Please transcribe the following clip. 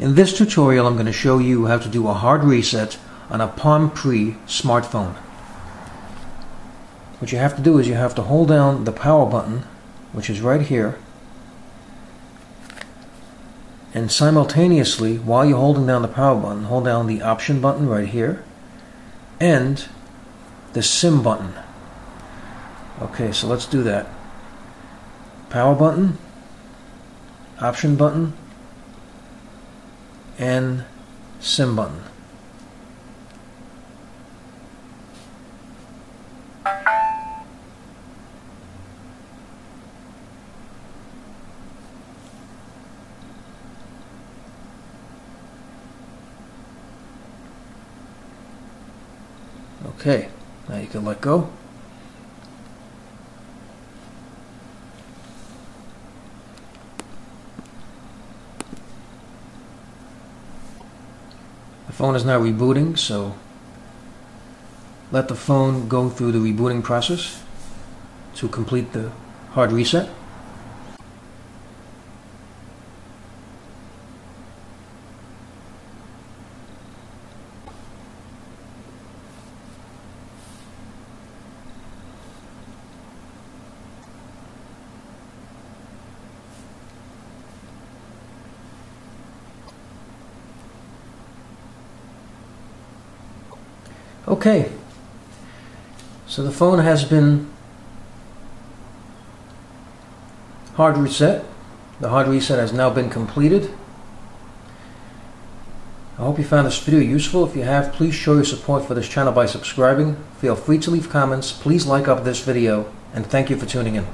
In this tutorial I'm going to show you how to do a hard reset on a Palm Pre smartphone. What you have to do is you have to hold down the power button which is right here and simultaneously while you're holding down the power button hold down the option button right here and the sym button. Okay so let's do that. Power button option button and sym button. Okay, now you can let go. The phone is now rebooting, so let the phone go through the rebooting process to complete the hard reset. Okay, so the phone has been hard reset. The hard reset has now been completed. I hope you found this video useful. If you have, please show your support for this channel by subscribing. Feel free to leave comments. Please like up this video, and thank you for tuning in.